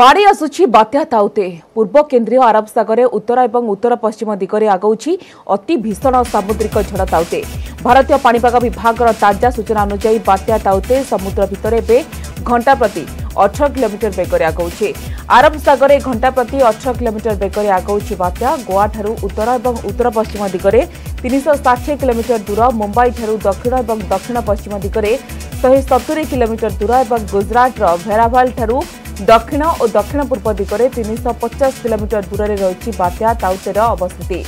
মাড়ি ଆସୁଛି ବାତ୍ୟା ତାଉତେ ପୂର୍ବ କେନ୍ଦ୍ରୀୟ ଆରବ ସାଗରେ ଉତ୍ତର ଏବଂ ଉତ୍ତର ପଶ୍ଚିମ ଦିଗରେ ଆଗଉଛି ଅତି ଭୀଷଣ ସାମୁଦ୍ରିକ ଝଡ଼ ତାଉତେ ଭାରତୀୟ ପାଣିପାଗ ବିଭାଗର ତାଜା ସୂଚନା ଅନୁଯାୟୀ ବାତ୍ୟା ତାଉତେ ସମୁଦ୍ର ଭିତରେ ଏବେ ଘଣ୍ଟା ପ୍ରତି ଅଠର କିଲୋମିଟର ବେଗରେ ଆଗଉଛି ଆରବ ସାଗରେ ଘଣ୍ଟା ପ୍ରତି ଅଠର କିଲୋମିଟର ବେଗରେ ଆଗଉଛି ବାତ୍ୟା ଗୋଆଠାରୁ ଉତ୍ତର ଏବଂ ଉତ୍ତର ପଶ୍ଚିମ ଦିଗରେ ତିନିଶହ ଷାଠିଏ କିଲୋମିଟର ଦୂର ମୁମ୍ବାଇଠାରୁ ଦକ୍ଷିଣ ଏବଂ ଦକ୍ଷିଣ ପଶ୍ଚିମ ଦିଗରେ ଶହେ ସତୁରି କିଲୋମିଟର ଦୂର ଏବଂ ଗୁଜରାଟର ଭେରାଭାଲଠାରୁ ଦକ୍ଷିଣ ଓ ଦକ୍ଷିଣ ପୂର୍ବ ଦିଗରେ ତିନିଶହ ପଚାଶ କିଲୋମିଟର ଦୂରରେ ରହିଛି ବାତ୍ୟା ତାଉତେର ଅବସ୍ଥିତି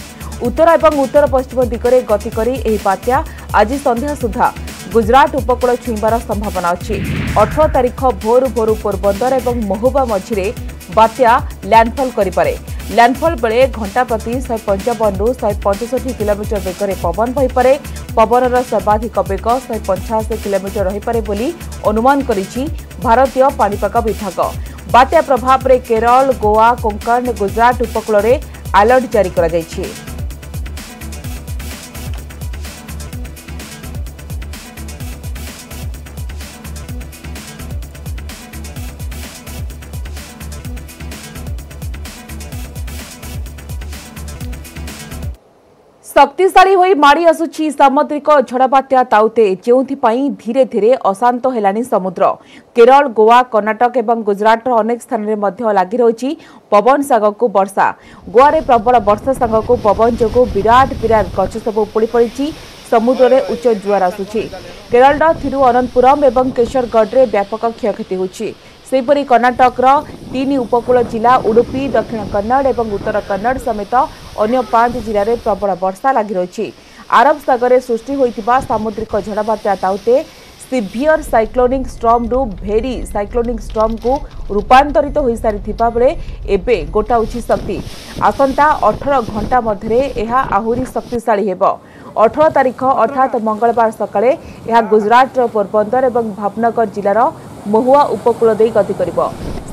ଉତ୍ତର ଏବଂ ଉତ୍ତର ପଶ୍ଚିମ ଦିଗରେ ଗତି କରି ଏହି ବାତ୍ୟା ଆଜି ସନ୍ଧ୍ୟା ସୁଦ୍ଧା ଗୁଜରାଟ ଉପକୂଳ ଛୁଇଁବାର ସମ୍ଭାବନା ଅଛି ଅଠର ତାରିଖ ଭୋରୁ ଭୋରୁ ପୋରବନ୍ଦର ଏବଂ ମହୁବା ମଝିରେ বাত্যা ল্যান্ডফল করে ল্যান্ডফল বেড়ে ঘণ্টা প্রতি শহে পঞ্চাবনু শহে পঞ্চষঠি কিলোমিটর বেগরে পবন বহিপরে পবনর সর্বাধিক বেগ শহে পঞ্চাশ কিলোমিটর রহিপারে বলে অনুমান করেছে ভারতীয় পাণিপাগ বিভাগ বাত্যা প্রভাবে কেরল গোয়া কোঙ্কণ গুজরাট উপকূলরে আলর্ট জারি করা ଶକ୍ତିଶାଳୀ ହୋଇ ମାଡ଼ି ଆସୁଛି ସାମୁଦ୍ରିକ ଝଡ଼ବାତ୍ୟା ତାଉତେ ଯେଉଁଥିପାଇଁ ଧୀରେ ଧୀରେ ଅଶାନ୍ତ ହେଲାଣି ସମୁଦ୍ର କେରଳ ଗୋଆ କର୍ଣ୍ଣାଟକ ଏବଂ ଗୁଜରାଟର ଅନେକ ସ୍ଥାନରେ ମଧ୍ୟ ଲାଗି ରହିଛି ପବନ ସାଙ୍ଗକୁ ବର୍ଷା ଗୋଆରେ ପ୍ରବଳ ବର୍ଷା ସାଙ୍ଗକୁ ପବନ ଯୋଗୁଁ ବିରାଟ ବିରାଟ ଗଛ ସବୁ ଉପୁଡ଼ି ପଡ଼ିଛି ସମୁଦ୍ରରେ ଉଚ୍ଚ ଜୁଆର ଆସୁଛି କେରଳର ଥିରୁଅନନ୍ତପୁରମ୍ ଏବଂ କେଶରଗଡ଼ରେ ବ୍ୟାପକ କ୍ଷୟକ୍ଷତି ହୋଇଛି ସେହିପରି କର୍ଣ୍ଣାଟକର ତିନି ଉପକୂଳ ଜିଲ୍ଲା ଉଡୁପି ଦକ୍ଷିଣ କନ୍ନଡ଼ ଏବଂ ଉତ୍ତର କନ୍ନଡ଼ ସମେତ ଅନ୍ୟ ପାଞ୍ଚ ଜିଲ୍ଲାରେ ପ୍ରବଳ ବର୍ଷା ଲାଗି ରହିଛି ଆରବ ସାଗରରେ ସୃଷ୍ଟି ହୋଇଥିବା ସାମୁଦ୍ରିକ ଝଡ଼ବାତ୍ୟା ତାଉତେ ସିଭିୟର ସାଇକ୍ଲୋନିକ ଷ୍ଟ୍ରମ୍ରୁ ଭେରି ସାଇକ୍ଲୋନିକ ଷ୍ଟ୍ରମ୍କୁ ରୂପାନ୍ତରିତ ହୋଇସାରିଥିବା ବେଳେ ଏବେ ଗୋଟାଉଛି ଶକ୍ତି ଆସନ୍ତା ଅଠର ଘଣ୍ଟା ମଧ୍ୟରେ ଏହା ଆହୁରି ଶକ୍ତିଶାଳୀ ହେବ ଅଠର ତାରିଖ ଅର୍ଥାତ୍ ମଙ୍ଗଳବାର ସକାଳେ ଏହା ଗୁଜରାଟର ପୋରବନ୍ଦର ଏବଂ ଭାବନଗର ଜିଲ୍ଲାର ମହୁଆ ଉପକୂଳ ଦେଇ ଗତି କରିବ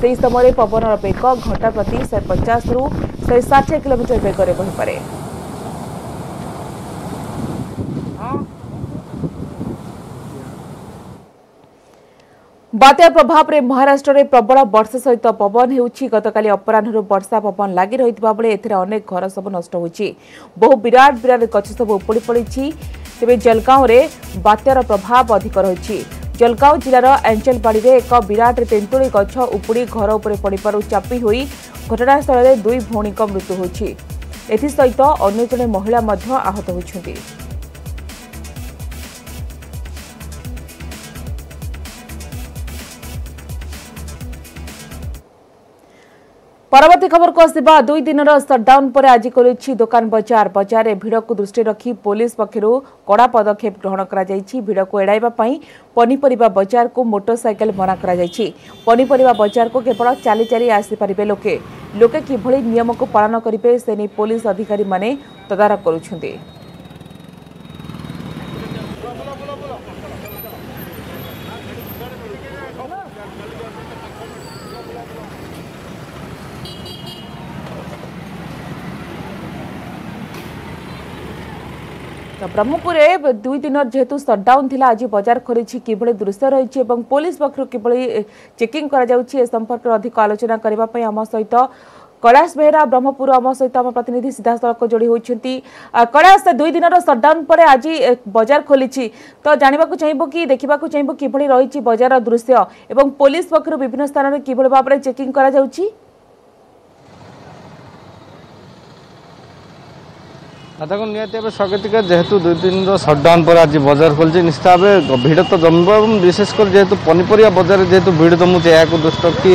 ସେହି ସମୟରେ ପବନର ବେଗ ଘଣ୍ଟା ପ୍ରତି ଶହେ ପଚାଶରୁ ଶହେ ଷାଠିଏ କିଲୋମିଟର ବେଗରେ ବଢ଼ିପାରେ ବାତ୍ୟା ପ୍ରଭାବରେ ମହାରାଷ୍ଟ୍ରରେ ପ୍ରବଳ ବର୍ଷା ସହିତ ପବନ ହେଉଛି ଗତକାଲି ଅପରାହ୍ନରୁ ବର୍ଷା ପବନ ଲାଗି ରହିଥିବା ବେଳେ ଏଥିରେ ଅନେକ ଘର ସବୁ ନଷ୍ଟ ହୋଇଛି ବହୁ ବିରାଟ ବିରାଟ ଗଛ ସବୁ ଉପୁଡ଼ି ପଡ଼ିଛି ତେବେ ଜଲଗାଓଁରେ ବାତ୍ୟାର ପ୍ରଭାବ ଅଧିକ ରହିଛି ଜଲଗାଓଁ ଜିଲ୍ଲାର ଆଞ୍ଚଲବାଡ଼ିରେ ଏକ ବିରାଟ ତେନ୍ତୁଳି ଗଛ ଉପୁଡ଼ି ଘର ଉପରେ ପଡ଼ିବାରୁ ଚାପି ହୋଇ ଘଟଣାସ୍ଥଳରେ ଦୁଇ ଭଉଣୀଙ୍କ ମୃତ୍ୟୁ ହୋଇଛି ଏଥିସହିତ ଅନ୍ୟ ଜଣେ ମହିଳା ମଧ୍ୟ ଆହତ ହୋଇଛନ୍ତି ପରବର୍ତ୍ତୀ ଖବରକୁ ଆସିବା ଦୁଇ ଦିନର ସଟ୍ଡାଉନ୍ ପରେ ଆଜି ଖୋଲିଛି ଦୋକାନ ବଜାର ବଜାରରେ ଭିଡ଼କୁ ଦୃଷ୍ଟିରେ ରଖି ପୋଲିସ ପକ୍ଷରୁ କଡ଼ା ପଦକ୍ଷେପ ଗ୍ରହଣ କରାଯାଇଛି ଭିଡ଼କୁ ଏଡ଼ାଇବା ପାଇଁ ପନିପରିବା ବଜାରକୁ ମୋଟରସାଇକେଲ ମନା କରାଯାଇଛି ପନିପରିବା ବଜାରକୁ କେବଳ ଚାଲି ଚାଲି ଆସିପାରିବେ ଲୋକେ ଲୋକେ କିଭଳି ନିୟମକୁ ପାଳନ କରିବେ ସେ ନେଇ ପୋଲିସ ଅଧିକାରୀମାନେ ତଦାରଖ କରୁଛନ୍ତି ব্রহ্মপুরে দুই দিন যেহেতু সটডাউন লা আজ বজার খোলিছি কিভাবে দৃশ্য রয়েছে এবং পুলিশ পক্ষ কিভাবে চেকিং করা যাচ্ছে এ সম্পর্কে অধিক আলোচনা করা আম সহিত কৈলাশ বেহেরা ব্রহ্মপুর আম সহিত আমার প্রতিনিধি সিধাসলখ যোড়ি হয়েছেন কৈলাশ দুই দিনর সটডাউন পরে আজ বজার খোলিছি তো জাঁয়া চাইব কি দেখা চাইব কিভাবে রয়েছে বজার দৃশ্য এবং পুলিশ পক্ষ বিভিন্ন স্থানের কিভাবে ভাবে চেকিং করা যাচ্ছে দেখুন নিহতি এবার স্বগতিকা যেহেতু দুই তিন সটডাউন পরে আজ বজার খুলছে নিশ্চিত ভাবে ভিড় তো জমব এবং বিশেষ করে যেহেতু পনিপরিয়া বজারে যেহেতু ভিড় জমুছে এখন দৃষ্টি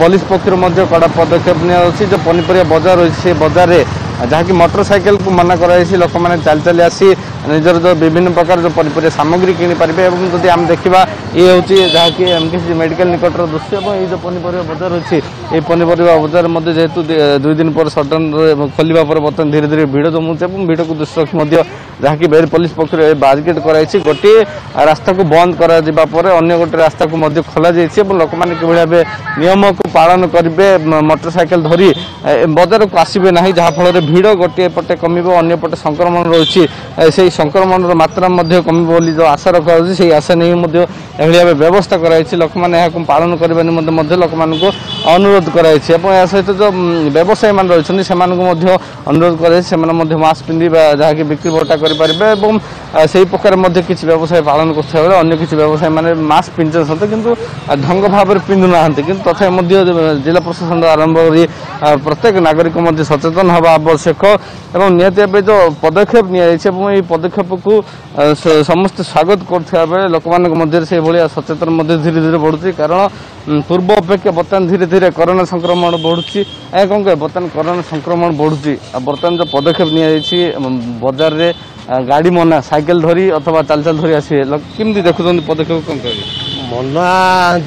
পুলিশ পক্ষ কড়া পদক্ষেপ নেওয়া হচ্ছে যে পনিপরিয়া বজার রয়েছে সে বজারে ଯାହାକି ମୋଟର ସାଇକେଲକୁ ମନା କରାଯାଇଛି ଲୋକମାନେ ଚାଲି ଚାଲି ଆସି ନିଜର ଯେଉଁ ବିଭିନ୍ନ ପ୍ରକାର ଯେଉଁ ପନିପରିବା ସାମଗ୍ରୀ କିଣିପାରିବେ ଏବଂ ଯଦି ଆମେ ଦେଖିବା ଇଏ ହେଉଛି ଯାହାକି ଏମ୍ କେ ସି ମେଡ଼ିକାଲ ନିକଟର ଦୃଶ୍ୟ ଏବଂ ଏଇ ଯେଉଁ ପନିପରିବା ବଜାର ଅଛି ଏହି ପନିପରିବା ବଜାର ମଧ୍ୟ ଯେହେତୁ ଦୁଇ ଦିନ ପରେ ସଟନରେ ଖୋଲିବା ପରେ ବର୍ତ୍ତମାନ ଧୀରେ ଧୀରେ ଭିଡ଼ ଜମୁଛି ଏବଂ ଭିଡ଼କୁ ଦୃଷ୍ଟି ରଖି ମଧ୍ୟ ଯାହାକି ବେର ପୋଲିସ ପକ୍ଷରୁ ଏ ବାରିକେଡ଼ କରାଯାଇଛି ଗୋଟିଏ ରାସ୍ତାକୁ ବନ୍ଦ କରାଯିବା ପରେ ଅନ୍ୟ ଗୋଟିଏ ରାସ୍ତାକୁ ମଧ୍ୟ ଖୋଲାଯାଇଛି ଏବଂ ଲୋକମାନେ କିଭଳି ଭାବେ ନିୟମକୁ ପାଳନ କରିବେ ମୋଟର ସାଇକେଲ ଧରି ବଜାରକୁ ଆସିବେ ନାହିଁ ଯାହାଫଳରେ ଭିଡ଼ ଗୋଟିଏ ପଟେ କମିବ ଅନ୍ୟପଟେ সংক্রমণ রয়েছে সেই সংক্রমণের মাত্রা মধ্যে কমিব বলে যে আশা রখা হচ্ছে সেই আশা নিয়ে মধ্যে এভাবে ভাবে ব্যবস্থা করা হয়েছে লোকমানে এখন পালন করা নিমন্তে মধ্যে লোকমানক অনুরোধ করা হয়েছে এবং এর সহ যে ব্যবসায়ী মানে রয়েছেন সেমানকু মধ্যে অনুরোধ করা হয়েছে সেমানে মধ্যে মাস্ক পিঁধি বা যা কি বিক্রি বটা করে পারবে এবং সেই প্রকার মধ্যে কিছু ব্যবসায় পালন করতে হবে অন্য কিছু ব্যবসায়ী মানে মাস্ক পিঁধছেন সত্য কিন্তু ঢঙ্গ ভাবে পিঁধু না কিন্তু তথাপি জেলা প্রশাসন আরম্ভ করে প্রত্যেক নাগরিক মধ্যে সচেতন হওয়া ଆବଶ୍ୟକ ଏବଂ ନିହାତି ଭାବେ ଯେଉଁ ପଦକ୍ଷେପ ନିଆଯାଇଛି ଏବଂ ଏହି ପଦକ୍ଷେପକୁ ସମସ୍ତେ ସ୍ୱାଗତ କରୁଥିବା ବେଳେ ଲୋକମାନଙ୍କ ମଧ୍ୟରେ ସେଭଳିଆ ସଚେତନ ମଧ୍ୟ ଧୀରେ ଧୀରେ ବଢ଼ୁଛି କାରଣ ପୂର୍ବ ଅପେକ୍ଷା ବର୍ତ୍ତମାନ ଧୀରେ ଧୀରେ କରୋନା ସଂକ୍ରମଣ ବଢ଼ୁଛି ଏହା କ'ଣ କହିବେ ବର୍ତ୍ତମାନ କରୋନା ସଂକ୍ରମଣ ବଢ଼ୁଛି ଆଉ ବର୍ତ୍ତମାନ ଯେଉଁ ପଦକ୍ଷେପ ନିଆଯାଇଛି ବଜାରରେ ଗାଡ଼ି ମନା ସାଇକେଲ ଧରି ଅଥବା ଚାଲିଚାଲ ଧରି ଆସିବେ କେମିତି ଦେଖୁଛନ୍ତି ପଦକ୍ଷେପ କ'ଣ କହିବେ ମନା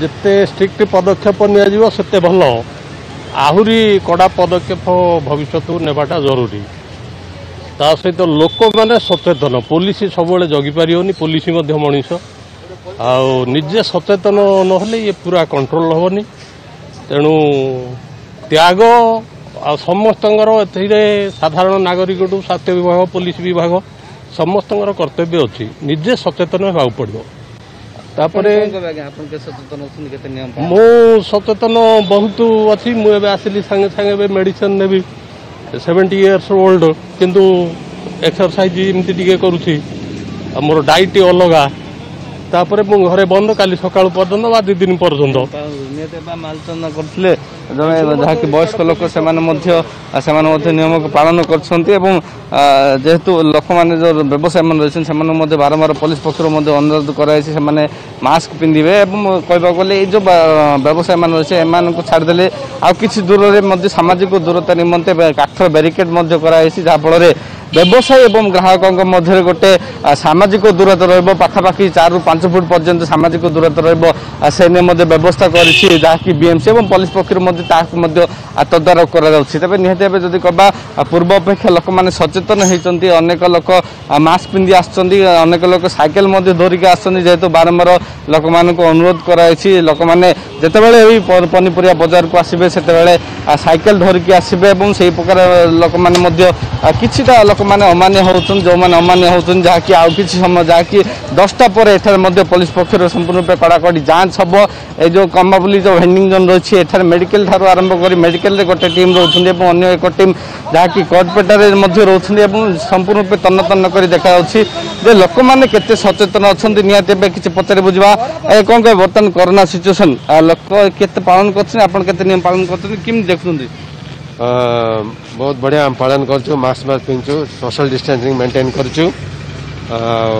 ଯେତେ ଷ୍ଟ୍ରିକ୍ଟ ପଦକ୍ଷେପ ନିଆଯିବ ସେତେ ଭଲ ଆହୁରି କଡ଼ା ପଦକ୍ଷେପ ଭବିଷ୍ୟତକୁ ନେବାଟା ଜରୁରୀ ତା ସହିତ ଲୋକମାନେ ସଚେତନ ପୋଲିସ ସବୁବେଳେ ଜଗିପାରିବନି ପୋଲିସ ମଧ୍ୟ ମଣିଷ ଆଉ ନିଜେ ସଚେତନ ନହେଲେ ଇଏ ପୁରା କଣ୍ଟ୍ରୋଲ ହେବନି ତେଣୁ ତ୍ୟାଗ ଆଉ ସମସ୍ତଙ୍କର ଏଥିରେ ସାଧାରଣ ନାଗରିକଠୁ ସ୍ୱାସ୍ଥ୍ୟ ବିଭାଗ ପୋଲିସ ବିଭାଗ ସମସ୍ତଙ୍କର କର୍ତ୍ତବ୍ୟ ଅଛି ନିଜେ ସଚେତନ ହେବାକୁ ପଡ଼ିବ তাপরে ମୁଁ ସଚେତନ ବହୁତ ଅଛି ମୁଁ ଏବେ ଆସିଲି ସାଙ୍ଗେ ସାଙ୍ଗେ ଏବେ ମେଡ଼ିସିନ୍ ନେବି ସେଭେଣ୍ଟି ଇୟର୍ସ ଓଲ୍ଡ କିନ୍ତୁ ଏକ୍ସରସାଇଜ୍ ଏମିତି ଟିକେ କରୁଛି ଆଉ ମୋର ଡାଇଟ୍ ଅଲଗା ତାପରେ ମୁଁ ଘରେ ବନ୍ଦ କାଲି ସକାଳୁ ପର୍ଯ୍ୟନ୍ତ ବା ଦୁଇ ଦିନ ପର୍ଯ୍ୟନ୍ତ କରିଥିଲେ ଜଣେ ଯାହାକି ବୟସ୍କ ଲୋକ ସେମାନେ ମଧ୍ୟ ସେମାନେ ମଧ୍ୟ ନିୟମକୁ ପାଳନ କରିଛନ୍ତି ଏବଂ ଯେହେତୁ ଲୋକମାନେ ଯେଉଁ ବ୍ୟବସାୟୀମାନେ ରହିଛନ୍ତି ସେମାନଙ୍କୁ ମଧ୍ୟ ବାରମ୍ବାର ପୋଲିସ ପକ୍ଷରୁ ମଧ୍ୟ ଅନୁରୋଧ କରାଯାଇଛି ସେମାନେ ମାସ୍କ ପିନ୍ଧିବେ ଏବଂ କହିବାକୁ ଗଲେ ଏଇ ଯେଉଁ ବ୍ୟବସାୟୀମାନେ ରହିଛି ଏମାନଙ୍କୁ ଛାଡ଼ିଦେଲେ ଆଉ କିଛି ଦୂରରେ ମଧ୍ୟ ସାମାଜିକ ଦୂରତା ନିମନ୍ତେ କାଠର ବ୍ୟାରିକେଡ୍ ମଧ୍ୟ କରାଯାଇଛି ଯାହାଫଳରେ ବ୍ୟବସାୟୀ ଏବଂ ଗ୍ରାହକଙ୍କ ମଧ୍ୟରେ ଗୋଟେ ସାମାଜିକ ଦୂରତା ରହିବ ପାଖାପାଖି ଚାରିରୁ ପାଞ୍ଚ ଫୁଟ ପର୍ଯ୍ୟନ୍ତ ସାମାଜିକ ଦୂରତା ରହିବ ସେ ନେଇ ମଧ୍ୟ ବ୍ୟବସ୍ଥା କରିଛି ଯାହାକି ବିଏମ୍ସି ଏବଂ ପୋଲିସ ପକ୍ଷରୁ ମଧ୍ୟ ତାହାକୁ ମଧ୍ୟ ତଦାରଖ କରାଯାଉଛି ତେବେ ନିହାତି ଭାବେ ଯଦି କହିବା ପୂର୍ବ ଅପେକ୍ଷା ଲୋକମାନେ ସଚେତନ ହୋଇଛନ୍ତି ଅନେକ ଲୋକ ମାସ୍କ ପିନ୍ଧି ଆସୁଛନ୍ତି ଅନେକ ଲୋକ ସାଇକେଲ ମଧ୍ୟ ଧରିକି ଆସୁଛନ୍ତି ଯେହେତୁ ବାରମ୍ବାର ଲୋକମାନଙ୍କୁ ଅନୁରୋଧ କରାଯାଇଛି ଲୋକମାନେ ଯେତେବେଳେ ଏହି ପନିପରିବା ବଜାରକୁ ଆସିବେ ସେତେବେଳେ ସାଇକେଲ ଧରିକି ଆସିବେ ଏବଂ ସେହି ପ୍ରକାର ଲୋକମାନେ ମଧ୍ୟ କିଛିଟା ଲୋକ ଲୋକମାନେ ଅମାନ୍ୟ ହେଉଛନ୍ତି ଯେଉଁମାନେ ଅମାନ୍ୟ ହେଉଛନ୍ତି ଯାହାକି ଆଉ କିଛି ସମୟ ଯାହାକି ଦଶଟା ପରେ ଏଠାରେ ମଧ୍ୟ ପୋଲିସ ପକ୍ଷରୁ ସମ୍ପୂର୍ଣ୍ଣ ରୂପେ କଡ଼ାକଡ଼ି ଯାଞ୍ଚ ହେବ ଏ ଯେଉଁ କମାବୁଲି ଯେଉଁ ଭେଣ୍ଡିଂ ଜୋନ୍ ରହିଛି ଏଠାରେ ମେଡ଼ିକାଲ ଠାରୁ ଆରମ୍ଭ କରି ମେଡ଼ିକାଲରେ ଗୋଟେ ଟିମ୍ ରହୁଛନ୍ତି ଏବଂ ଅନ୍ୟ ଏକ ଟିମ୍ ଯାହାକି କଟପେଟାରେ ମଧ୍ୟ ରହୁଛନ୍ତି ଏବଂ ସମ୍ପୂର୍ଣ୍ଣ ରୂପେ ତନ୍ନ ତନ୍ନ କରି ଦେଖାଯାଉଛି ଯେ ଲୋକମାନେ କେତେ ସଚେତନ ଅଛନ୍ତି ନିହାତି ଏବେ କିଛି ପଚାରି ବୁଝିବା ଏ କ'ଣ କହିବେ ବର୍ତ୍ତମାନ କରୋନା ସିଚୁଏସନ୍ ଲୋକ କେତେ ପାଳନ କରୁଛନ୍ତି ଆପଣ କେତେ ନିୟମ ପାଳନ କରୁଛନ୍ତି କେମିତି ଦେଖୁଛନ୍ତି ବହୁତ ବଢ଼ିଆ ଆମେ ପାଳନ କରୁଛୁ ମାସ୍କ ମାସ୍କ ପିନ୍ଧୁଛୁ ସୋସିଆଲ୍ ଡିଷ୍ଟାନ୍ସିଂ ମେଣ୍ଟେନ୍ କରୁଛୁ ଆଉ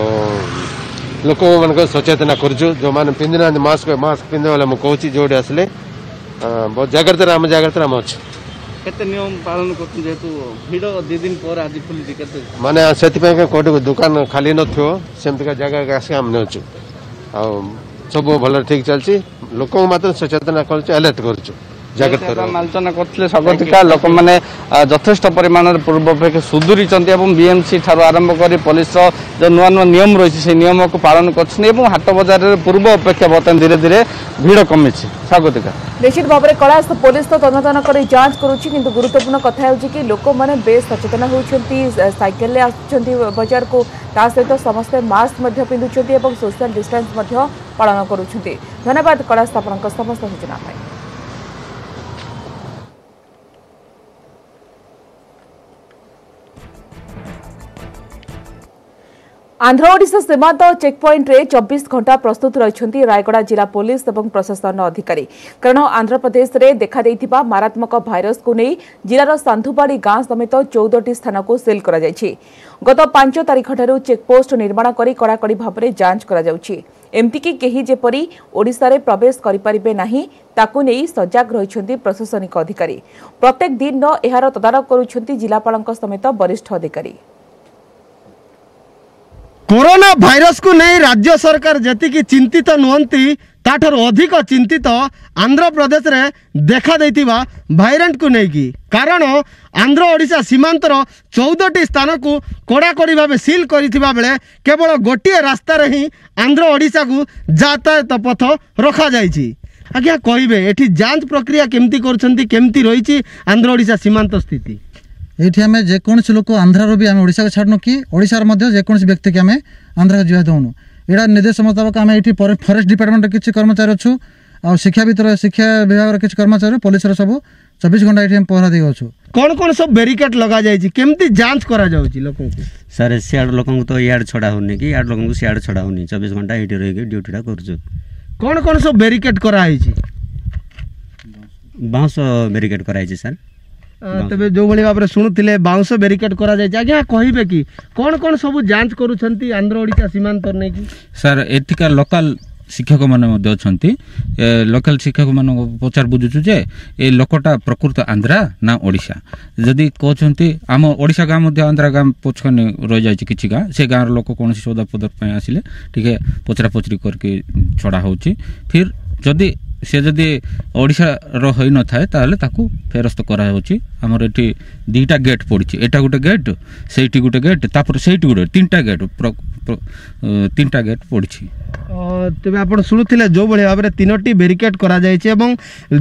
ଲୋକମାନଙ୍କୁ ସଚେତନ କରୁଛୁ ଯେଉଁମାନେ ପିନ୍ଧିନାହାନ୍ତି ମାସ୍କ ମାସ୍କ ପିନ୍ଧିବା ବୋଲେ ମୁଁ କହୁଛି ଯେଉଁଠି ଆସିଲେ ବହୁତ ଜାଗ୍ରତରେ ଆମେ ଜାଗ୍ରତରେ ଆମେ ଅଛୁ କେତେ ନିୟମ ପାଳନ କରୁଛୁ ଯେହେତୁ ଭିଡ଼ ଦୁଇ ଦିନ ପରେ ଆଜି ଖୋଲିଛି କେତେ ମାନେ ସେଥିପାଇଁ କେଉଁଠି ଦୋକାନ ଖାଲି ନଥିବ ସେମିତିକା ଜାଗାକୁ ଆସିକି ଆମେ ନେଉଛୁ ଆଉ ସବୁ ଭଲରେ ଠିକ୍ ଚାଲିଛି ଲୋକଙ୍କୁ ମାତ୍ର ସଚେତନ କରୁଛୁ ଆଲର୍ଟ କରୁଛୁ ଆଲୋଚନା କରିଥିଲେ ସ୍ୱାଗତିକା ଲୋକମାନେ ଯଥେଷ୍ଟ ପରିମାଣରେ ପୂର୍ବ ଅପେକ୍ଷା ସୁଧୁରିଛନ୍ତି ଏବଂ ବିଏମ୍ସି ଠାରୁ ଆରମ୍ଭ କରି ପୋଲିସର ଯେଉଁ ନୂଆ ନୂଆ ନିୟମ ରହିଛି ସେହି ନିୟମକୁ ପାଳନ କରିଛନ୍ତି ଏବଂ ହାଟ ବଜାରରେ ପୂର୍ବ ଅପେକ୍ଷା ବର୍ତ୍ତମାନ ଧୀରେ ଧୀରେ ଭିଡ଼ କମିଛି ସ୍ୱାଗତିକା ନିଶ୍ଚିତ ଭାବରେ କୈଳାସ ପୋଲିସ ତ ତନତନ କରି ଯାଞ୍ଚ କରୁଛି କିନ୍ତୁ ଗୁରୁତ୍ୱପୂର୍ଣ୍ଣ କଥା ହେଉଛି କି ଲୋକମାନେ ବେଶ୍ ସଚେତନ ହେଉଛନ୍ତି ସାଇକେଲରେ ଆସୁଛନ୍ତି ବଜାରକୁ ତା ସହିତ ସମସ୍ତେ ମାସ୍କ ମଧ୍ୟ ପିନ୍ଧୁଛନ୍ତି ଏବଂ ସୋସିଆଲ ଡିଷ୍ଟାନ୍ସ ମଧ୍ୟ ପାଳନ କରୁଛନ୍ତି ଧନ୍ୟବାଦ କୈଳାସ ଆପଣଙ୍କ ସମସ୍ତ ସୂଚନା ପାଇଁ ଆନ୍ଧ୍ର ଓଡ଼ିଶା ସୀମାନ୍ତ ଚେକ୍ପଏଣ୍ଟରେ ଚବିଶ ଘଣ୍ଟା ପ୍ରସ୍ତୁତ ରହିଛନ୍ତି ରାୟଗଡ଼ା ଜିଲ୍ଲା ପୋଲିସ ଏବଂ ପ୍ରଶାସନ ଅଧିକାରୀ କାରଣ ଆନ୍ଧ୍ରପ୍ରଦେଶରେ ଦେଖାଦେଇଥିବା ମାରାତ୍ମକ ଭାଇରସକୁ ନେଇ ଜିଲ୍ଲାର ସାନ୍ଧୁବାଡ଼ି ଗାଁ ସମେତ ଚଉଦଟି ସ୍ଥାନକୁ ସିଲ୍ କରାଯାଇଛି ଗତ ପାଞ୍ଚ ତାରିଖଠାରୁ ଚେକ୍ପୋଷ୍ଟ ନିର୍ମାଣ କରି କଡ଼ାକଡ଼ି ଭାବରେ ଯାଞ୍ଚ କରାଯାଉଛି ଏମିତିକି କେହି ଯେପରି ଓଡ଼ିଶାରେ ପ୍ରବେଶ କରିପାରିବେ ନାହିଁ ତାକୁ ନେଇ ସଜାଗ ରହିଛନ୍ତି ପ୍ରଶାସନିକ ଅଧିକାରୀ ପ୍ରତ୍ୟେକ ଦିନ ଏହାର ତଦାରଖ କରୁଛନ୍ତି ଜିଲ୍ଲାପାଳଙ୍କ ସମେତ ବରିଷ୍ଠ ଅଧିକାରୀ कोरोना भाइरस को नहीं राज्य सरकार जी चिंतित नुंती अधिक चिंतित आंध्र प्रदेश में देखा भाइरांट को लेकिन कारण आंध्र ओडा सीमांतर चौदटी स्थान को कड़ाकड़ी भाव सिल करे केवल गोटे रास्त ही आंध्र ओडा को यातायात पथ रखा जाए आज्ञा कहे ये जांच प्रक्रिया केमती करमती रही आंध्र ओडा सीमांत स्थित ଏଇଠି ଆମେ ଯେକୌଣସି ଲୋକ ଆନ୍ଧ୍ରାରୁ ବି ଆମେ ଓଡ଼ିଶାକୁ ଛାଡ଼ୁନୁ କି ଓଡ଼ିଶାର ମଧ୍ୟ ଯେକୌଣସି ବ୍ୟକ୍ତିକୁ ଆମେ ଆନ୍ଧ୍ରାକୁ ଯିବା ଦେଉନୁ ଏଇଟା ନିର୍ଦ୍ଦେଶ ମୁତାବକ ଆମେ ଏଇଠି ଫରେଷ୍ଟ ଡିପାର୍ଟମେଣ୍ଟର କିଛି କର୍ମଚାରୀ ଅଛୁ ଆଉ ଶିକ୍ଷା ଭିତର ଶିକ୍ଷା ବିଭାଗର କିଛି କର୍ମଚାରୀ ପୋଲିସର ସବୁ ଚବିଶ ଘଣ୍ଟା ଏଇଠି ଆମେ ପହରା ଦେଇଅଛୁ କ'ଣ କ'ଣ ସବୁ ବ୍ୟାରିକେଡ୍ ଲଗାଯାଇଛି କେମିତି ଯାଞ୍ଚ କରାଯାଉଛି ଲୋକଙ୍କୁ ସାର୍ ସିଆଡ଼ୁ ଲୋକଙ୍କୁ ତ ଇଆଡ଼େ ଛଡ଼ା ହେଉନି କି ଇଆଡ଼େ ଲୋକଙ୍କୁ ସିଆଡ଼େ ଛଡ଼ା ହେଉନି ଚବିଶ ଘଣ୍ଟା ଏଇଠି ରହିକି ଡ୍ୟୁଟିଟା କରୁଛୁ କ'ଣ କ'ଣ ସବୁ ବ୍ୟାରିକେଡ୍ କରାହେଇଛି ବାଉଁଶ ବ୍ୟାରିକେଡ୍ କରାହେଇଛି ସାର୍ ତେବେ ଯେଉଁଭଳି ଭାବରେ ଶୁଣୁଥିଲେ ବାଉଁଶ ବ୍ୟାରିକେଡ୍ କରାଯାଇଛି ଆଜ୍ଞା କହିବେ କି କ'ଣ କ'ଣ ସବୁ ଯାଞ୍ଚ କରୁଛନ୍ତି ଆନ୍ଧ୍ର ଓଡ଼ିଶା ସୀମାନ୍ତର ନେଇକି ସାର୍ ଏଠିକା ଲୋକାଲ ଶିକ୍ଷକମାନେ ମଧ୍ୟ ଅଛନ୍ତି ଲୋକାଲ ଶିକ୍ଷକମାନଙ୍କୁ ପଚାର ବୁଝୁଛୁ ଯେ ଏ ଲୋକଟା ପ୍ରକୃତ ଆନ୍ଧ୍ରା ନା ଓଡ଼ିଶା ଯଦି କହୁଛନ୍ତି ଆମ ଓଡ଼ିଶା ଗାଁ ମଧ୍ୟ ଆନ୍ଧ୍ରା ଗାଁ ପଛକାନେ ରହିଯାଇଛି କିଛି ଗାଁ ସେ ଗାଁର ଲୋକ କୌଣସି ସୌଦା ପଦର ପାଇଁ ଆସିଲେ ଟିକେ ପଚରାପଚରି କରିକି ଛଡ଼ା ହେଉଛି ଫିର୍ ଯଦି সে ଯଦି ଓଡ଼ିଶାର ହୋଇନଥାଏ ତାହେଲେ ତାକୁ ଫେରସ୍ତ କରାଯାଉଛି ଆମର ଏଠି ଦୁଇଟା ଗେଟ୍ ପଡ଼ିଛି ଏଇଟା ଗୋଟେ ଗେଟ୍ ସେଇଠି ଗୋଟେ ଗେଟ୍ ତାପରେ ସେଇଠି ଗୋଟେ ତିନିଟା ଗେଟ୍ ତିନିଟା ଗେଟ୍ ପଡ଼ିଛି ତେବେ ଆପଣ ଶୁଣୁଥିଲେ ଯେଉଁଭଳି ଭାବରେ ତିନୋଟି ବ୍ୟାରିକେଡ୍ କରାଯାଇଛି ଏବଂ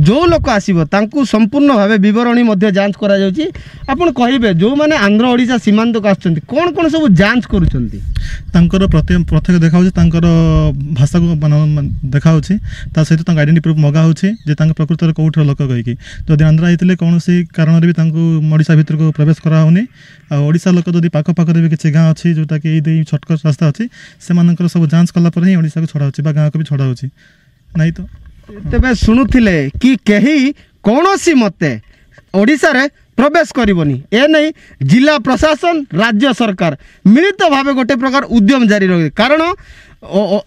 ଯେଉଁ ଲୋକ ଆସିବ ତାଙ୍କୁ ସମ୍ପୂର୍ଣ୍ଣ ଭାବେ ବିବରଣୀ ମଧ୍ୟ ଯାଞ୍ଚ କରାଯାଉଛି ଆପଣ କହିବେ ଯେଉଁମାନେ ଆନ୍ଧ୍ର ଓଡ଼ିଶା ସୀମାନ୍ତକୁ ଆସୁଛନ୍ତି କ'ଣ କ'ଣ ସବୁ ଯାଞ୍ଚ କରୁଛନ୍ତି ତାଙ୍କର ପ୍ରତ୍ୟେକ ପ୍ରତ୍ୟେକ ଦେଖାହେଉଛି ତାଙ୍କର ଭାଷାକୁ ଦେଖାହେଉଛି ତା ସହିତ ତାଙ୍କ ଆଇଡେଣ୍ଟି ପ୍ରୁଫ୍ ମଗା ହେଉଛି ଯେ ତାଙ୍କ ପ୍ରକୃତରେ କେଉଁଠିର ଲୋକ କହିକି ଯଦି ଆନ୍ଧ୍ରା ହେଇଥିଲେ କୌଣସି କାରଣରେ ବି ତାଙ୍କୁ ଓଡ଼ିଶା ଭିତରକୁ ପ୍ରବେଶ କରାହେଉନି ଆଉ ଓଡ଼ିଶା ଲୋକ ଯଦି ପାଖ ପାଖରେ ବି କିଛି ଗାଁ ଅଛି ଯେଉଁଟାକି ଏଇ ଦେଇ ସର୍ଟକଟ୍ ରାସ୍ତା ଅଛି ସେମାନଙ୍କର ସବୁ ଯାଞ୍ଚ କଲା ପରେ ହିଁ ଓଡ଼ିଶାକୁ ଛଡ଼ା ହେଉଛି ବା ଗାଁକୁ ବି ଛଡ଼ା ହେଉଛି ନାଇଁ ତ ତେବେ ଶୁଣୁଥିଲେ କି କେହି କୌଣସି ମତେ ଓଡ଼ିଶାରେ ପ୍ରବେଶ କରିବନି ଏ ନେଇ ଜିଲ୍ଲା ପ୍ରଶାସନ ରାଜ୍ୟ ସରକାର ମିଳିତ ଭାବେ ଗୋଟେ ପ୍ରକାର ଉଦ୍ୟମ ଜାରି রয়েছে କାରଣ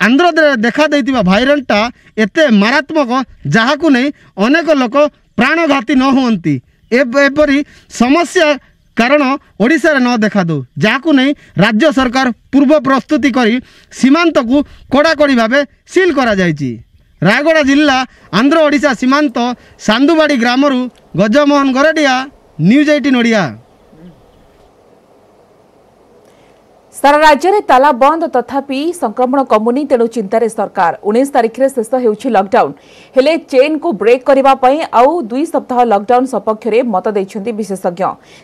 ଆନ୍ଧ୍ରରେ ଦେଖାଦେଇଥିବା ଭାଇରଲ୍ଟା ଏତେ ମାରାତ୍ମକ ଯାହାକୁ ନେଇ ଅନେକ ଲୋକ ପ୍ରାଣଘାତୀ ନ ହୁଅନ୍ତି ଏପରି ସମସ୍ୟା କାରଣ ଓଡ଼ିଶାରେ ନ ଦେଖାଦେଉ ଯାହାକୁ ନେଇ ରାଜ୍ୟ ସରକାର ପୂର୍ବ ପ୍ରସ୍ତୁତି କରି ସୀମାନ୍ତକୁ କଡ଼ାକଡ଼ି ଭାବେ ସିଲ୍ କରାଯାଇଛି ରାୟଗଡ଼ା ଜିଲ୍ଲା ଆନ୍ଧ୍ର ଓଡ଼ିଶା ସୀମାନ୍ତ ସାନ୍ଦୁବାଡ଼ି ଗ୍ରାମରୁ ଗଜମୋହନ ଗରଡ଼ିଆ ନ୍ୟୁଜ୍ ଏଇଟିନ୍ ଓଡ଼ିଆ ସାରା ରାଜ୍ୟରେ ତାଲା ବନ୍ଦ ତଥାପି ସଂକ୍ରମଣ କମୁନି ତେଣୁ ଚିନ୍ତାରେ ସରକାର ଉଣେଇଶ ତାରିଖରେ ଶେଷ ହେଉଛି ଲକଡାଉନ୍ ହେଲେ ଚେନ୍କୁ ବ୍ରେକ୍ କରିବା ପାଇଁ ଆଉ ଦୁଇ ସପ୍ତାହ ଲକଡାଉନ୍ ସପକ୍ଷରେ ମତ ଦେଇଛନ୍ତି ବିଶେଷଜ୍ଞ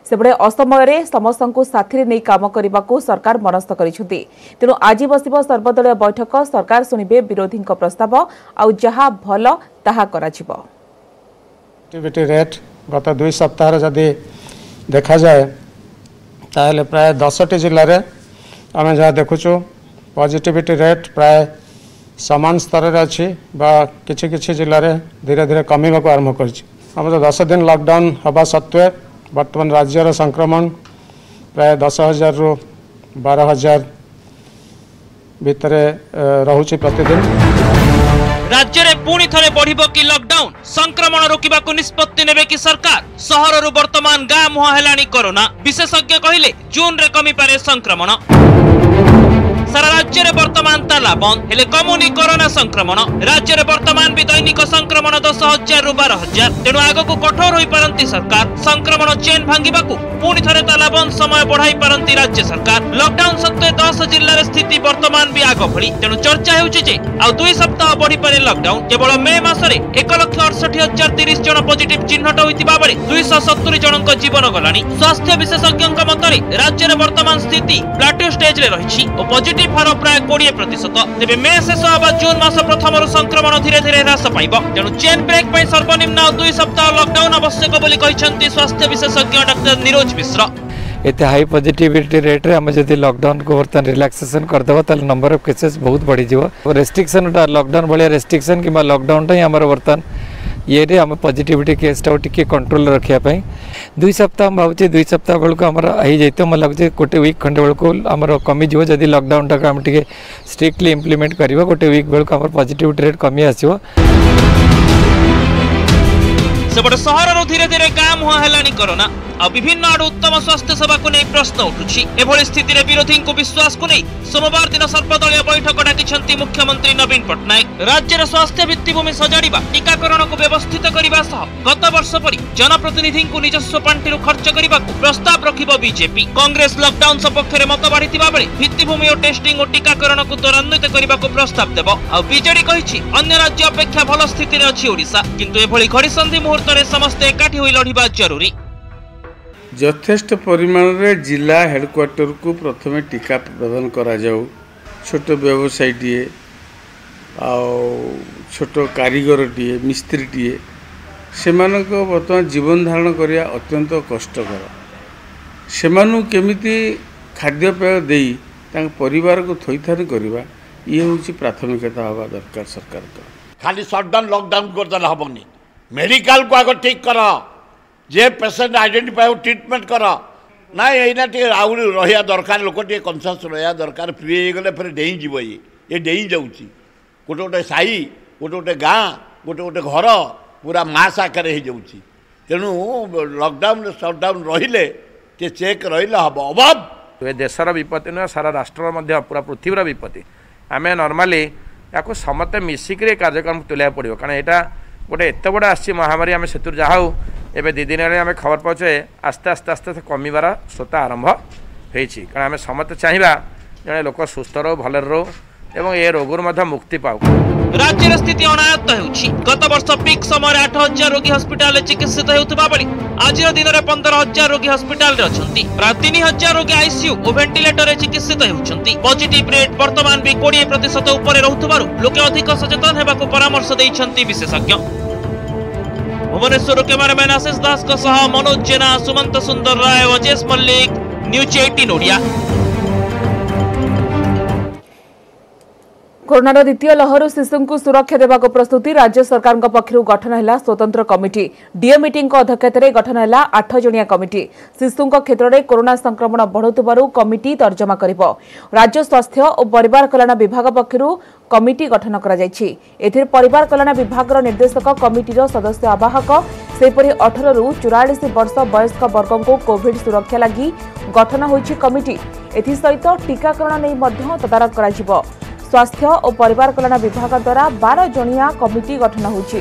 ସେଭଳି ଅସମୟରେ ସମସ୍ତଙ୍କୁ ସାଥିରେ ନେଇ କାମ କରିବାକୁ ସରକାର ମନସ୍ଥ କରିଛନ୍ତି ତେଣୁ ଆଜି ବସିବ ସର୍ବଦଳୀୟ ବୈଠକ ସରକାର ଶୁଣିବେ ବିରୋଧୀଙ୍କ ପ୍ରସ୍ତାବ ଆଉ ଯାହା ଭଲ ତାହା କରାଯିବ ରେଟ୍ ଗତ ଦୁଇ ସପ୍ତାହରେ ଯଦି ଦେଖାଯାଏ ତାହେଲେ ପ୍ରାୟ ଦଶଟି ଜିଲ୍ଲାରେ आम जहाँ देखु पजिटिट रेट प्राय सामान स्तर में अच्छी किसी जिले में धीरे धीरे कमेक आरंभ कर दस दिन लकडाउन हवा सत्वे बर्तमान राज्यर संक्रमण प्राय दस हजार रु बार हजार भाई रोच प्रतिदिन राज्य ପୁଣି ଥରେ ବଢ଼ିବ କି ଲକଡାଉନ୍ ସଂକ୍ରମଣ ରୋକିବାକୁ ନିଷ୍ପତ୍ତି ନେବେ କି ସରକାର ସହରରୁ ବର୍ତ୍ତମାନ ଗାଁ ମୁହଁ ହେଲାଣି କରୋନା ବିଶେଷଜ୍ଞ କହିଲେ ଜୁନ୍ରେ କମିପାରେ ସଂକ୍ରମଣ সারা রাজ্যের বর্তমান তালা বন্ধ ହେଲେ କମୁନି କରୋନା ସଂକ୍ରମଣ ରାଜ୍ୟରେ ବର୍ତ୍ତମାନ ବି ଦୈନିକ ସଂକ୍ରମଣ ଦଶ ହଜାରରୁ ବାର ହଜାର ତେଣୁ ଆଗକୁ କଠୋର ହୋଇପାରନ୍ତି ସରକାର ସଂକ୍ରମଣ ଚେନ୍ ଭାଙ୍ଗିବାକୁ ପୁଣି ଥରେ ତାଲାବନ୍ଦ ସମୟ ବଢାଇ ପାରନ୍ତି ରାଜ୍ୟ ସରକାର ଲକଡାଉନ ସତ୍ତ୍ୱେ ଦଶ ଜିଲ୍ଲାରେ ସ୍ଥିତି ବର୍ତ୍ତମାନ ବି ଆଗ ଭଳି ତେଣୁ ଚର୍ଚ୍ଚା ହେଉଛି ଯେ ଆଉ ଦୁଇ ସପ୍ତାହ ବଢିପାରେ ଲକଡାଉନ କେବଳ ମେ ମାସରେ ଏକ ଲକ୍ଷ ଅଠଷଠି ହଜାର ତିରିଶ ଜଣ ପଜିଟିଭ ଚିହ୍ନଟ ହୋଇଥିବା ବେଳେ ଦୁଇଶହ ସତୁରି ଜଣଙ୍କ ଜୀବନ ଗଲାଣି ସ୍ୱାସ୍ଥ୍ୟ ବିଶେଷଜ୍ଞଙ୍କ ମତରେ ରାଜ୍ୟରେ ବର୍ତ୍ତମାନ ସ୍ଥିତି ପ୍ଲାଟୁ ଷ୍ଟେଜରେ ରହିଛି ଓ ପଜିଟିଭ ପଜିଟିଭ ହାର ପ୍ରାୟ କୋଡ଼ିଏ ପ୍ରତିଶତ ତେବେ ମେ ଶେଷ ହେବା ଜୁନ୍ ମାସ ପ୍ରଥମରୁ ସଂକ୍ରମଣ ଧୀରେ ଧୀରେ ହ୍ରାସ ପାଇବ ତେଣୁ ଚେନ୍ ବ୍ରେକ୍ ପାଇଁ ସର୍ବନିମ୍ନ ଆଉ ଦୁଇ ସପ୍ତାହ ଲକଡାଉନ୍ ଆବଶ୍ୟକ ବୋଲି କହିଛନ୍ତି ସ୍ୱାସ୍ଥ୍ୟ ବିଶେଷଜ୍ଞ ଡକ୍ଟର ନିରୋଜ ମିଶ୍ର ଏତେ ହାଇ ପଜିଟିଭିଟି ରେଟ୍ରେ ଆମେ ଯଦି ଲକଡାଉନକୁ ବର୍ତ୍ତମାନ ରିଲାକ୍ସେସନ୍ କରିଦେବା ତାହେଲେ ନମ୍ବର ଅଫ୍ କେସେସ୍ ବହୁତ ବଢ଼ିଯିବ ରେଷ୍ଟ୍ରିକ୍ସନ୍ ଲକଡାଉନ୍ ଭଳିଆ ରେଷ୍ଟ୍ରିକ୍ସନ୍ କିମ୍ବା ଲକଡାଉନଟା ହିଁ ଆମର ବର୍ତ୍ତମାନ ईरे आम पजिटिट केसटा टी कंट्रोल रखापी दुई सप्ताह भावे दुई सप्ताह बेलू आम जाइए मैं लगे गोटे विक् खंडे बेलू आम जो जदि लकडाउन टाक टे स्ट्रिक्टली इम्प्लीमेंट कर गोटे विक् बेलू आम पजिटिट रेट कमी आस सेपटे सहर धीरे धीरे गाँ मुहां कोरोना ଆଉ ବିଭିନ୍ନ ଆଡ଼ୁ ଉତ୍ତମ ସ୍ୱାସ୍ଥ୍ୟ ସେବାକୁ ନେଇ ପ୍ରଶ୍ନ ଉଠୁଛି ଏଭଳି ସ୍ଥିତିରେ ବିରୋଧୀଙ୍କୁ ବିଶ୍ୱାସକୁ ନେଇ ସୋମବାର ଦିନ ସର୍ବଦଳୀୟ ବୈଠକ ଡାକିଛନ୍ତି ମୁଖ୍ୟମନ୍ତ୍ରୀ ନବୀନ ପଟ୍ଟନାୟକ ରାଜ୍ୟର ସ୍ୱାସ୍ଥ୍ୟ ଭିତ୍ତିଭୂମି ସଜାଡ଼ିବା ଟିକାକରଣକୁ ବ୍ୟବସ୍ଥିତ କରିବା ସହ ଗତ ବର୍ଷ ପରି ଜନପ୍ରତିନିଧିଙ୍କୁ ନିଜସ୍ୱ ପାଣ୍ଠିରୁ ଖର୍ଚ୍ଚ କରିବାକୁ ପ୍ରସ୍ତାବ ରଖିବ ବିଜେପି କଂଗ୍ରେସ ଲକଡାଉନ୍ ସପକ୍ଷରେ ମତ ବାଢ଼ିଥିବା ବେଳେ ଭିତ୍ତିଭୂମି ଓ ଟେଷ୍ଟିଂ ଓ ଟିକାକରଣକୁ ତ୍ୱରାନ୍ୱିତ କରିବାକୁ ପ୍ରସ୍ତାବ ଦେବ ଆଉ ବିଜେଡି କହିଛି ଅନ୍ୟ ରାଜ୍ୟ ଅପେକ୍ଷା ଭଲ ସ୍ଥିତିରେ ଅଛି ଓଡ଼ିଶା କିନ୍ତୁ ଏଭଳି ଘଡ଼ିସନ୍ଧି ମୁହୂର୍ତ୍ତରେ ସମସ୍ତେ ଏକାଠି ହୋଇ ଲଢ଼ିବା ଜରୁରୀ ଯଥେଷ୍ଟ ପରିମାଣରେ ଜିଲ୍ଲା ହେଡ଼କ୍ୱାର୍ଟରକୁ ପ୍ରଥମେ ଟିକା ପ୍ରଦାନ କରାଯାଉ ଛୋଟ ବ୍ୟବସାୟୀଟିଏ ଆଉ ଛୋଟ କାରିଗରଟିଏ ମିସ୍ତ୍ରୀଟିଏ ସେମାନଙ୍କ ବର୍ତ୍ତମାନ ଜୀବନ ଧାରଣ କରିବା ଅତ୍ୟନ୍ତ କଷ୍ଟକର ସେମାନଙ୍କୁ କେମିତି ଖାଦ୍ୟପେୟ ଦେଇ ତାଙ୍କ ପରିବାରକୁ ଥଇଥାନ କରିବା ଇଏ ହେଉଛି ପ୍ରାଥମିକତା ହେବା ଦରକାର ସରକାରଙ୍କର ଖାଲି ସଟ୍ଡାଉନ୍ ଲକ୍ଡାଉନ୍ କରିଦେଲେ ହେବନି ମେଡ଼ିକାଲକୁ ଆଗ ଠିକ୍ କର যে পেসেন্ট আইডেন্টিফাই ট্রিটমেন্ট কর না এইনা টিকে আহরি রহা দরকার লোক টিকে কনসিয়স রহা দরকার ফ্রি হয়ে গেলে ফের ডেই যাব ইয়ে ইয়ে ডেই যাচ্ছি গোটে গোটে সাই গোটে গোটে গাঁ গোটে গোটে ঘর ପୁରା ମାସ୍ ଆକାରରେ ହେଇଯାଉଛି ତେଣୁ ଲକଡାଉନ୍ ସଟ୍ଡାଉନ୍ ରହିଲେ ଟିକେ ଚେକ୍ ରହିଲେ ହେବ ଅଭାବ ଏ ଦେଶର ବିପତ୍ତି ନୁହେଁ ସାରା ରାଷ୍ଟ୍ରର ମଧ୍ୟ ପୁରା ପୃଥିବୀର ବିପତ୍ତି ଆମେ ନର୍ମାଲି ୟାକୁ ସମସ୍ତେ ମିଶିକିରି କାର୍ଯ୍ୟକ୍ରମ ତୁଲାଇବାକୁ ପଡ଼ିବ କାରଣ ଏଇଟା ଗୋଟେ ଏତେ ବଡ଼ ଆସିଛି ମହାମାରୀ ଆମେ ସେଥିରୁ ଯାହା ହଉ এবে দুই দিন হলে আমি খবর পাওছে আস্তে আস্তে আস্তে কমিবার স্রোত আরম্ভ হয়েছি কারণ আমি সমস্তে চাইবা জনে লোক সুস্থ রহু ভালরে রহু এবং এ রোগর মধ্যে মুক্তি পাও রাজ্যের স্থিতি অনায়ত্ত হেউছি গত বর্ষ পিক সময় আট হাজার রোগী হসপিটালে চিকিৎসিত হেউথিবা বেলে আজির দিনরে পনেরো হাজার রোগী হসপিটালে অছন্তি প্রায় তিন হাজার রোগী আইসিইউ ও ভেন্টিলেটরে চিকিৎসিত হেউছন্তি পজিটিভ রেট বর্তমান বি কোড়িয়ে প্রতিশত উপরে রহুথিবারু লোকে অধিক সচেতন হেবাকু পরামর্শ দেইছন্তি বিশেষজ্ঞ Bhubaneswar cameraman Ashish Das Manoj Jena Sumant Sundar Rai Ajesh Mallik news eighteen Odia କରୋନାର ଦ୍ୱିତୀୟ ଲହରୁ ଶିଶୁଙ୍କୁ ସୁରକ୍ଷା ଦେବାକୁ ପ୍ରସ୍ତୁତି ରାଜ୍ୟ ସରକାରଙ୍କ ପକ୍ଷରୁ ଗଠନ ହେଲା ସ୍ୱତନ୍ତ୍ର କମିଟି ଡିଏ ମିଟିଂଙ୍କ ଅଧ୍ୟକ୍ଷତାରେ ଗଠନ ହେଲା ଆଠ ଜଣିଆ କମିଟି ଶିଶୁଙ୍କ କ୍ଷେତ୍ରରେ କରୋନା ସଂକ୍ରମଣ ବଢ଼ୁଥିବାରୁ କମିଟି ତର୍ଜମା କରିବ ରାଜ୍ୟ ସ୍ୱାସ୍ଥ୍ୟ ଓ ପରିବାର କଲ୍ୟାଣ ବିଭାଗ ପକ୍ଷରୁ କମିଟି ଗଠନ କରାଯାଇଛି ଏଥିରେ ପରିବାର କଲ୍ୟାଣ ବିଭାଗର ନିର୍ଦ୍ଦେଶକ କମିଟିର ସଦସ୍ୟ ଆବାହକ ସେହିପରି ଅଠରରୁ ଚଉରାଳିଶ ବର୍ଷ ବୟସ୍କ ବର୍ଗଙ୍କୁ କୋଭିଡ୍ ସୁରକ୍ଷା ଲାଗି ଗଠନ ହୋଇଛି କମିଟି ଏଥିସହିତ ଟିକାକରଣ ନେଇ ମଧ୍ୟ ତଦାରଖ କରାଯିବ ସ୍ୱାସ୍ଥ୍ୟ ଓ ପରିବାର କଲ୍ୟାଣ ବିଭାଗ ଦ୍ୱାରା ବାର ଜଣିଆ କମିଟି ଗଠନ ହୋଇଛି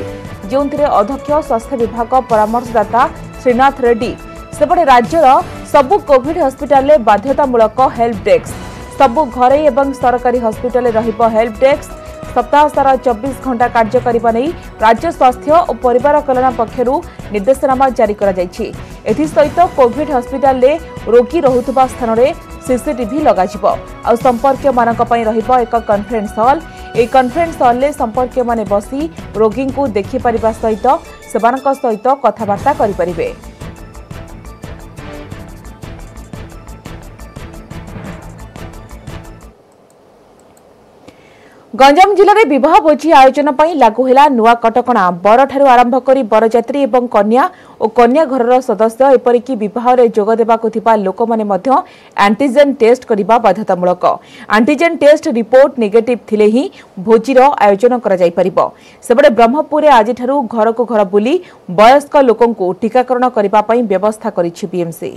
ଯେଉଁଥିରେ ଅଧ୍ୟକ୍ଷ ସ୍ୱାସ୍ଥ୍ୟ ବିଭାଗ ପରାମର୍ଶଦାତା ଶ୍ରୀନାଥ ରେଡ୍ଡି ସେପଟେ ରାଜ୍ୟର ସବୁ କୋଭିଡ୍ ହସ୍ପିଟାଲରେ ବାଧ୍ୟତାମୂଳକ ହେଲ୍ପ ଡେସ୍କ ସବୁ ଘରୋଇ ଏବଂ ସରକାରୀ ହସ୍ପିଟାଲରେ ରହିବ ହେଲ୍ପ ଡେସ୍କ সপ্তাহ সারা চব্বিশ ঘণ্টা কার্য করা নেই রাজ্য স্বাস্থ্য ও পরিবার কল্যাণ পক্ষর নির্দেশনামা জারি করা যাইছি এসহিত কোভিড হসপিটালে রোগী রহুথিবা স্থানরে সিসিটিভি লগাযিব ଆଉ ସମ୍ପର୍କୀୟମାନଙ୍କ ପାଇଁ ରହିବ ଏକ କନଫରେନ୍ସ ହଲ୍ ଏହି କନଫରେନ୍ସ ହଲ୍ରେ ସମ୍ପର୍କୀୟମାନେ ବସି ରୋଗୀଙ୍କୁ ଦେଖିପାରିବା ସହିତ ସେମାନଙ୍କ ସହିତ କଥାବାର୍ତ୍ତା କରିପାରିବେ ଗଞ୍ଜାମ ଜିଲ୍ଲାରେ ବିବାହ ଭୋଜି ଆୟୋଜନ ପାଇଁ ଲାଗୁ ହେଲା ନୂଆ କଟକଣା ବରଠାରୁ ଆରମ୍ଭ କରି ବରଯାତ୍ରୀ ଏବଂ କନ୍ୟା ଓ କନ୍ୟା ଘରର ସଦସ୍ୟ ଏପରିକି ବିବାହରେ ଯୋଗ ଦେବାକୁ ଥିବା ଲୋକମାନେ ମଧ୍ୟ ଆଣ୍ଟିଜେନ୍ ଟେଷ୍ଟ କରିବା ବାଧ୍ୟତାମୂଳକ ଆଣ୍ଟିଜେନ୍ ଟେଷ୍ଟ ରିପୋର୍ଟ ନେଗେଟିଭ୍ ଥିଲେ ହିଁ ଭୋଜିର ଆୟୋଜନ କରାଯାଇପାରିବ ସେପଟେ ବ୍ରହ୍ମପୁରରେ ଆଜିଠାରୁ ଘରକୁ ଘର ବୁଲି ବୟସ୍କ ଲୋକଙ୍କୁ ଟିକାକରଣ କରିବା ପାଇଁ ବ୍ୟବସ୍ଥା କରିଛି ବିଏମ୍ସି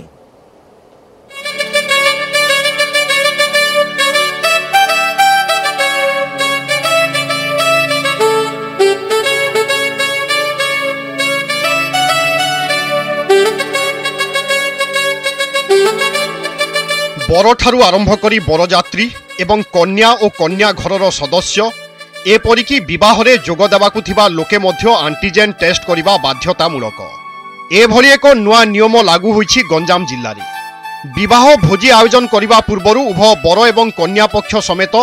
বরঠারু আরম্ভ করে বরযাত্রী এবং কন্যা ও কন্যা ঘরর সদস্য এপরিকি বিবাহরে যোগ দেওয়া থিবা লোকে মধ্য আন্টিজেন টেস্ট করা বাধ্যতামূলক এভাবে এক নয় নিয়ম লাগু হয়েছে গঞ্জাম জেলার বিবাহ ভোজি আয়োজন করা পূর্ব উভয় বর এবং কন্যা পক্ষ সমেত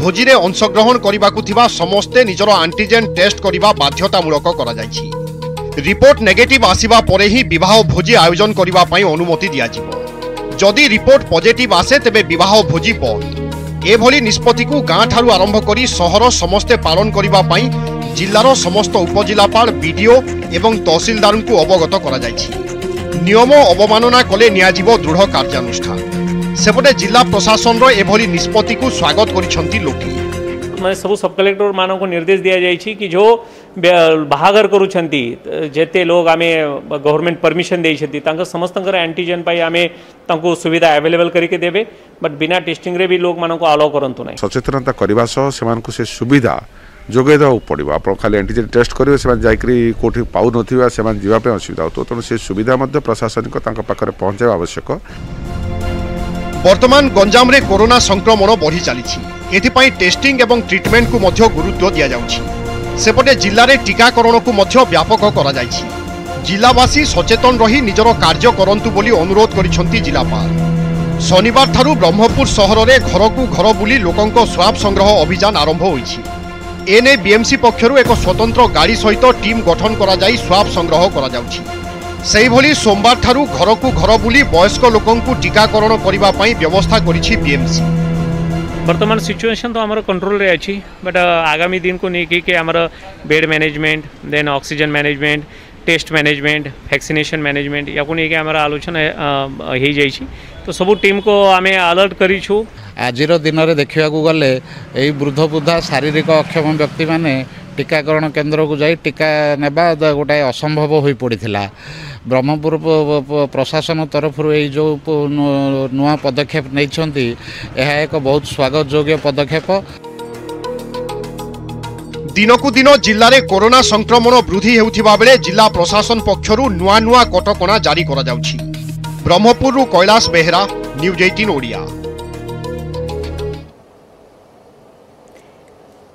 ভোজিরে অংশগ্রহণ করা সমস্তে নিজের আন্টিজেন টেস্ট করা বাধ্যতামূলক করা রিপোর্ট নেগেটিভ আসবা পরে হি বিবাহ ভোজি আয়োজন করা অনুমতি দিয়া ଯଦି ରିପୋର୍ଟ ପଜିଟିଭ୍ ଆସେ ତେବେ ବିବାହ ଭୋଜି ବନ୍ଦ ଏଭଳି ନିଷ୍ପତ୍ତିକୁ ଗାଁଠାରୁ ଆରମ୍ଭ କରି ସହର ସମସ୍ତେ ପାଳନ କରିବା ପାଇଁ ଜିଲ୍ଲାର ସମସ୍ତ ଉପଜିଲ୍ଲାପାଳ ବିଡିଓ ଏବଂ ତହସିଲଦାରଙ୍କୁ ଅବଗତ କରାଯାଇଛି ନିୟମ ଅବମାନନା କଲେ ନିଆଯିବ ଦୃଢ଼ କାର୍ଯ୍ୟାନୁଷ୍ଠାନ ସେପଟେ ଜିଲ୍ଲା ପ୍ରଶାସନର ଏଭଳି ନିଷ୍ପତ୍ତିକୁ ସ୍ୱାଗତ କରିଛନ୍ତି ଲୋକେ ମାନେ ସବୁ ସବ୍ କଲେକ୍ଟର ମାନଙ୍କୁ ନିର୍ଦ୍ଦେଶ ଦିଆଯାଇଛି କି ଯେଉଁ ବାହାଘର କରୁଛନ୍ତି ଯେତେ ଲୋକ ଆମେ ଗଭର୍ଣ୍ଣମେଣ୍ଟ ପରମିସନ୍ ଦେଇଛନ୍ତି ତାଙ୍କ ସମସ୍ତଙ୍କର ଆଣ୍ଟିଜେନ୍ ପାଇଁ ଆମେ ତାଙ୍କୁ ସୁବିଧା ଆଭେଲେବଲ୍ କରିକି ଦେବେ ବଟ୍ ବିନା ଟେଷ୍ଟିଂରେ ବି ଲୋକମାନଙ୍କୁ ଆଲାଓ କରନ୍ତୁ ନାହିଁ ସଚେତନତା କରିବା ସହ ସେମାନଙ୍କୁ ସେ ସୁବିଧା ଯୋଗାଇ ଦେବାକୁ ପଡ଼ିବ ଆପଣ ଖାଲି ଆଣ୍ଟିଜେନ୍ ଟେଷ୍ଟ କରିବେ ସେମାନେ ଯାଇକରି କେଉଁଠି ପାଉନଥିବା ସେମାନେ ଯିବା ପାଇଁ ଅସୁବିଧା ହେଉଥିବ ତେଣୁ ସେ ସୁବିଧା ମଧ୍ୟ ପ୍ରଶାସନିକ ତାଙ୍କ ପାଖରେ ପହଞ୍ଚାଇବା ଆବଶ୍ୟକ ବର୍ତ୍ତମାନ ଗଞ୍ଜାମରେ କରୋନା ସଂକ୍ରମଣ ବଢ଼ି ଚାଲିଛି ଏଥିପାଇଁ ଟେଷ୍ଟିଂ ଏବଂ ଟ୍ରିଟମେଣ୍ଟକୁ ମଧ୍ୟ ଗୁରୁତ୍ୱ ଦିଆଯାଉଛି ସେପଟେ ଜିଲ୍ଲାରେ ଟିକାକରଣକୁ ମଧ୍ୟ ବ୍ୟାପକ କରାଯାଇଛି ଜିଲ୍ଲାବାସୀ ସଚେତନ ରହି ନିଜର କାର୍ଯ୍ୟ କରନ୍ତୁ ବୋଲି ଅନୁରୋଧ କରିଛନ୍ତି ଜିଲ୍ଲାପାଳ ଶନିବାରଠାରୁ ବ୍ରହ୍ମପୁର ସହରରେ ଘରକୁ ଘର ବୁଲି ଲୋକଙ୍କ ସ୍ୱାବ୍ ସଂଗ୍ରହ ଅଭିଯାନ ଆରମ୍ଭ ହୋଇଛି ଏନେଇ ବିଏମ୍ସି ପକ୍ଷରୁ ଏକ ସ୍ୱତନ୍ତ୍ର ଗାଡ଼ି ସହିତ ଟିମ୍ ଗଠନ କରାଯାଇ ସ୍ୱାବ୍ ସଂଗ୍ରହ କରାଯାଉଛି ସେହିଭଳି ସୋମବାରଠାରୁ ଘରକୁ ଘର ବୁଲି ବୟସ୍କ ଲୋକଙ୍କୁ ଟିକାକରଣ କରିବା ପାଇଁ ବ୍ୟବସ୍ଥା କରିଛି ବିଏମ୍ସି बर्तमान सिचुएशन तो आम कंट्रोल रे अच्छी बट uh, आगामी दिन को लेकिन कि आम bed management then oxygen management test management vaccination management या लेकिन आम आलोचना uh, uh, हो जाए तो सब टीम को आम आलर्ट कर आज दिन में देखा गले वृद्ध बुद्धा शारीरिक अक्षम व्यक्ति मैंने ଟିକାକରଣ କେନ୍ଦ୍ରକୁ ଯାଇ ଟିକା ନେବା ଗୋଟାଏ ଅସମ୍ଭବ ହୋଇପଡ଼ିଥିଲା ବ୍ରହ୍ମପୁର ପ୍ରଶାସନ ତରଫରୁ ଏଇ ଯେଉଁ ନୂଆ ପଦକ୍ଷେପ ନେଇଛନ୍ତି ଏହା ଏକ ବହୁତ ସ୍ୱାଗତ ଯୋଗ୍ୟ ପଦକ୍ଷେପ ଦିନକୁ ଦିନ ଜିଲ୍ଲାରେ କରୋନା ସଂକ୍ରମଣ ବୃଦ୍ଧି ହେଉଥିବା ବେଳେ ଜିଲ୍ଲା ପ୍ରଶାସନ ପକ୍ଷରୁ ନୂଆ ନୂଆ କଟକଣା ଜାରି କରାଯାଉଛି ବ୍ରହ୍ମପୁରରୁ କୈଳାସ ବେହେରା ନ୍ୟୁଜ୍ ଏଇଟିନ୍ ଓଡ଼ିଆ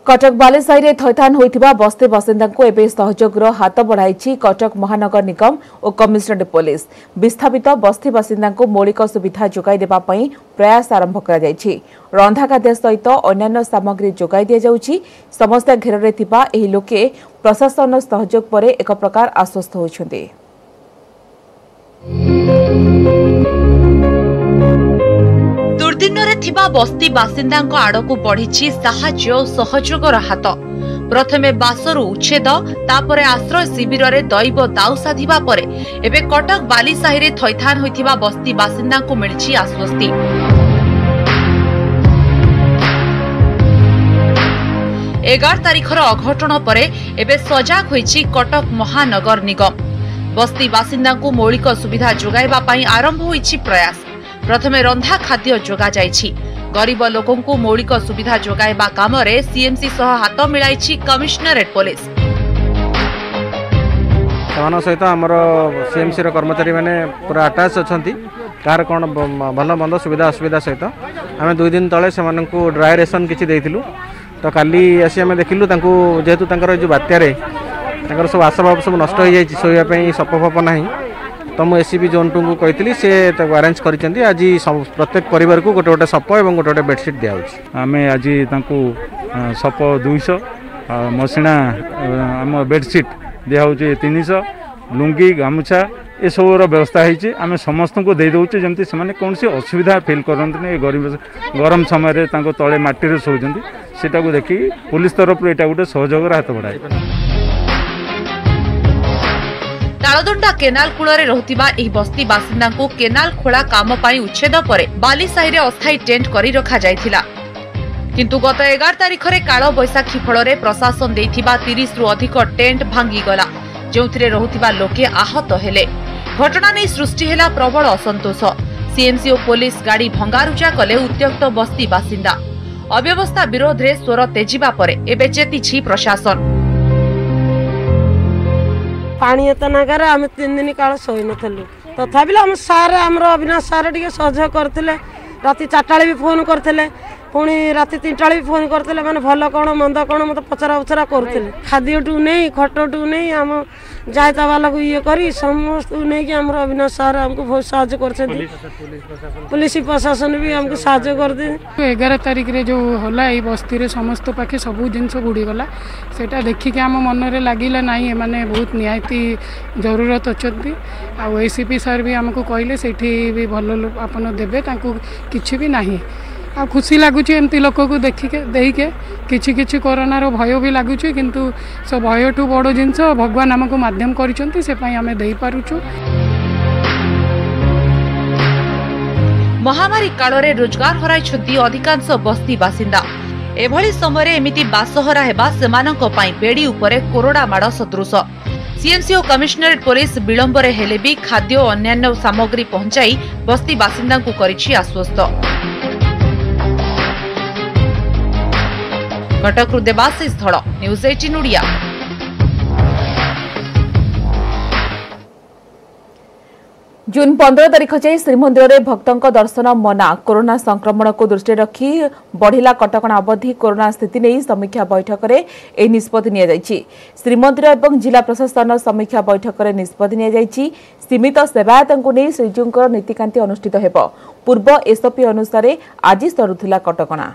কটক বালেসাইরে থৈথান হয়েছে বস্তি বাসিন্দা এবে সহযোগর হাত বড়াইছে কটক মহানগর নিগম ও কমিশনরেট পুলিশ বিস্থাপিত বস্তি বাসিন্দা মৌলিক সুবিধা যোগাই দেওয়া প্রয়াস আরম্ভ করা যাই রন্ধা খাদ্য সহিত অন্যান্য সামগ্রী যোগাই দিয়াযাচ্ছে সমস্ত ঘেরে থাকা এই লোকে প্রশাসন সহযোগ পরে এক প্রকার আশ্বস্ত হয়েছেন ଦିନରେ ଥିବା ବସ୍ତି ବାସିନ୍ଦାଙ୍କ ଆଡ଼କୁ ବଢ଼ିଛି ସାହାଯ୍ୟ ଓ ସହଯୋଗର ହାତ ପ୍ରଥମେ ବାସରୁ ଉଚ୍ଛେଦ ତାପରେ ଆଶ୍ରୟ ଶିବିରରେ ଦୈବ ଦାଉ ସାଧିବା ପରେ ଏବେ କଟକ ବାଲି ସାହିରେ ଥଇଥାନ ହୋଇଥିବା ବସ୍ତି ବାସିନ୍ଦାଙ୍କୁ ମିଳିଛି ଆଶ୍ୱସ୍ତି ଏଗାର ତାରିଖର ଅଘଟଣ ପରେ ଏବେ ସଜାଗ ହୋଇଛି କଟକ ମହାନଗର ନିଗମ ବସ୍ତି ବାସିନ୍ଦାଙ୍କୁ ମୌଳିକ ସୁବିଧା ଯୋଗାଇବା ପାଇଁ ଆରମ୍ଭ ହୋଇଛି ପ୍ରୟାସ ପ୍ରଥମେ ରନ୍ଧା ଖାଦ୍ୟ ଯୋଗାଯାଇଛି ଗରିବ ଲୋକଙ୍କୁ ମୌଳିକ ସୁବିଧା ଯୋଗାଇବା କାମରେ ସିଏମ୍ସି ସହ ହାତ ମିଳାଇଛି କମିଶନରେଟ୍ ପୋଲିସ ସେମାନଙ୍କ ସହିତ ଆମର ସିଏମ୍ସିର କର୍ମଚାରୀମାନେ ପୁରା ଆଟାଚ ଅଛନ୍ତି କାହାର କ'ଣ ଭଲ ମନ୍ଦ ସୁବିଧା ଅସୁବିଧା ସହିତ ଆମେ ଦୁଇ ଦିନ ତଳେ ସେମାନଙ୍କୁ ଡ୍ରାଏ ରେସନ କିଛି ଦେଇଥିଲୁ ତ କାଲି ଆସି ଆମେ ଦେଖିଲୁ ତାଙ୍କୁ ଯେହେତୁ ତାଙ୍କର ଏଇ ଯେଉଁ ବାତ୍ୟାରେ ତାଙ୍କର ସବୁ ଆଶାଭାବ ସବୁ ନଷ୍ଟ ହୋଇଯାଇଛି ଶୋଇବା ପାଇଁ ସପଫପ ନାହିଁ त म एसिपि जो कहिले सिक्क आरेन्ज गरिन्छ आज प्रत्येक को गोटे गोटे सप गट गोटे बेडसिट दिन्छ आमे आज तांको सप 200 सय मसिना बेडसिट दिए लुंगी लुङ्गी गामुछ एसबर व्यवस्था है आम समस्तै जमिस असुविधा फि गरम समयले त माटि शोटाको देखि पुरफु एटा गोटे सहयोग हात ତାଳଦଣ୍ଡା କେନାଲ କୂଳରେ ରହୁଥିବା ଏହି ବସ୍ତି ବାସିନ୍ଦାଙ୍କୁ କେନାଲ ଖୋଳା କାମ ପାଇଁ ଉଚ୍ଛେଦ ପରେ ବାଲିସାହିରେ ଅସ୍ଥାୟୀ ଟେଣ୍ଟ କରି ରଖାଯାଇଥିଲା କିନ୍ତୁ ଗତ ଏଗାର ତାରିଖରେ କାଳବୈଶାଖୀ ଫଳରେ ପ୍ରଶାସନ ଦେଇଥିବା ତିରିଶରୁ ଅଧିକ ଟେଣ୍ଟ ଭାଙ୍ଗିଗଲା ଯେଉଁଥିରେ ରହୁଥିବା ଲୋକେ ଆହତ ହେଲେ ଘଟଣା ନେଇ ସୃଷ୍ଟି ହେଲା ପ୍ରବଳ ଅସନ୍ତୋଷ ସିଏମ୍ସି ଓ ପୋଲିସ ଗାଡ଼ି ଭଙ୍ଗାରୁଜା କଲେ ଉତ୍ତ୍ୟକ୍ତ ବସ୍ତି ବାସିନ୍ଦା ଅବ୍ୟବସ୍ଥା ବିରୋଧରେ ସ୍ୱର ତେଜିବା ପରେ ଏବେ ଚେତିଛି ପ୍ରଶାସନ ପାଣି ଏତେ ନାଗାରେ ଆମେ ତିନି ଦିନ କାଳ ଶୋଇନଥିଲୁ ତଥାପି ଆମ ସାର୍ ଆମର ଅବିନାଶ ସାର୍ ଟିକେ ସହଯୋଗ କରିଥିଲେ ରାତି ଚାରିଟା ବେଳେ ବି ଫୋନ୍ କରିଥିଲେ ପୁଣି ରାତି ତିନିଟା ବେଳେ ବି ଫୋନ୍ କରିଥିଲେ ମାନେ ଭଲ କ'ଣ ମନ୍ଦ କ'ଣ ମୋତେ ପଚରା ଉଚରା କରୁଥିଲେ ଖାଦ୍ୟଠୁ ନେଇ ଖଟଠୁ ନେଇ ଆମ ଜାଇତାବାଲାକୁ ଇଏ କରି ସମସ୍ତଙ୍କୁ ନେଇକି ଆମର ଅବିନାଶ ସାର୍ ଆମକୁ ବହୁତ ସାହାଯ୍ୟ କରିଛନ୍ତି ପୋଲିସ ପ୍ରଶାସନ ବି ଆମକୁ ସାହାଯ୍ୟ କରିଦେଇଛି ଏଗାର ତାରିଖରେ ଯେଉଁ ହେଲା ଏଇ ବସ୍ତିରେ ସମସ୍ତ ପାଖେ ସବୁ ଜିନିଷ ବୁଡ଼ିଗଲା ସେଇଟା ଦେଖିକି ଆମ ମନରେ ଲାଗିଲା ନାହିଁ ଏମାନେ ବହୁତ ନିହାତି ଜରୁରତ ଅଛନ୍ତି ଆଉ ଏସିପି ସାର୍ ବି ଆମକୁ କହିଲେ ସେଇଠି ବି ଭଲ ଆପଣ ଦେବେ ତାଙ୍କୁ କିଛି ବି ନାହିଁ ଆଉ ଖୁସି ଲାଗୁଛି ଏମିତି ଲୋକକୁ ଦେଖିକି ଦେଇକି କିଛି କିଛି କରୋନାର ଭୟ ବି ଲାଗୁଛି କିନ୍ତୁ ସେ ଭୟଠୁ ବଡ଼ ଜିନିଷ ଭଗବାନ ଆମକୁ ମାଧ୍ୟମ କରିଛନ୍ତି ସେ ପାଇଁ ଆମେ ଦେଇପାରୁଛୁ ମହାମାରୀ କାଳରେ ରୋଜଗାର ହରାଇଛନ୍ତି ଅଧିକାଂଶ ବସ୍ତି ବାସିନ୍ଦା ଏଭଳି ସମୟରେ ଏମିତି ବାସହରା ହେବା ସେମାନଙ୍କ ପାଇଁ ବେଡ଼ି ଉପରେ କୋରଡ଼ା ମାଡ଼ ସଦୃଶ ସିଏମ୍ସି ଓ କମିଶନରେଟ୍ ପୋଲିସ ବିଳମ୍ବରେ ହେଲେ ବି ଖାଦ୍ୟ ଓ ଅନ୍ୟାନ୍ୟ ସାମଗ୍ରୀ ପହଞ୍ଚାଇ ବସ୍ତି ବାସିନ୍ଦାଙ୍କୁ କରିଛି ଆଶ୍ୱସ୍ତ କଟକରୁ Debashish Dhal news eighteen Odia June ପନ୍ଦର ତାରିଖ ଯାଏଁ ଶ୍ରୀମନ୍ଦିରରେ ଭକ୍ତଙ୍କ ଦର୍ଶନ ମନା କରୋନା ସଂକ୍ରମଣକୁ ଦୃଷ୍ଟିରେ ରଖି ବଢ଼ିଲା କଟକଣା ଅବଧି କରୋନା ସ୍ଥିତି ନେଇ ସମୀକ୍ଷା ବୈଠକରେ ଏହି ନିଷ୍ପତ୍ତି ନିଆଯାଇଛି ଶ୍ରୀମନ୍ଦିର ଏବଂ ଜିଲ୍ଲା ପ୍ରଶାସନ ସମୀକ୍ଷା ବୈଠକରେ ନିଷ୍ପତ୍ତି ନିଆଯାଇଛି ସୀମିତ ସେବାୟତଙ୍କୁ ନେଇ ଶ୍ରୀଜୀଉଙ୍କର ନୀତିକାନ୍ତି ଅନୁଷ୍ଠିତ ହେବ ପୂର୍ବ ଏସ୍ଓପି ଅନୁସାରେ ଆଜି ସରୁଥିଲା କଟକଣା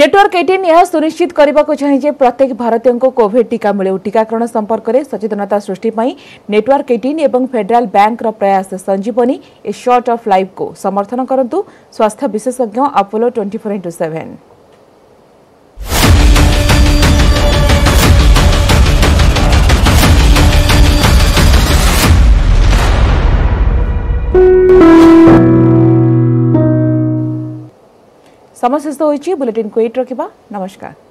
নেটওয়ার্ক এইটিন সুনিশ্চিত করা চাহে প্রত্যেক ভারতীয় কোভিড টিকা মিলু টিকাকরণ সম্পর্কের সচেতনতা সৃষ্টি নেটওয়ার্ক এইটিন এবং ফেডেরাল ব্যাঙ্কর প্রয়াস Sanjeevani a sort of life কু সমর্থন করতু স্বাস্থ্য বিশেষজ্ঞ Apollo twenty four into seven ସମସ୍ତ ସହିତ ହୋଇଛି ବୁଲେଟିନ୍କୁ ଏଇଟ୍ ରଖିବା ନମସ୍କାର